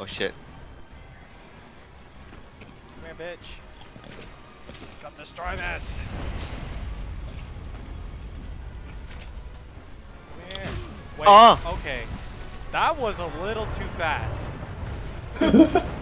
Oh shit. Come here, bitch. Come destroy this. Come here. Wait, Ah. okay. That was a little too fast.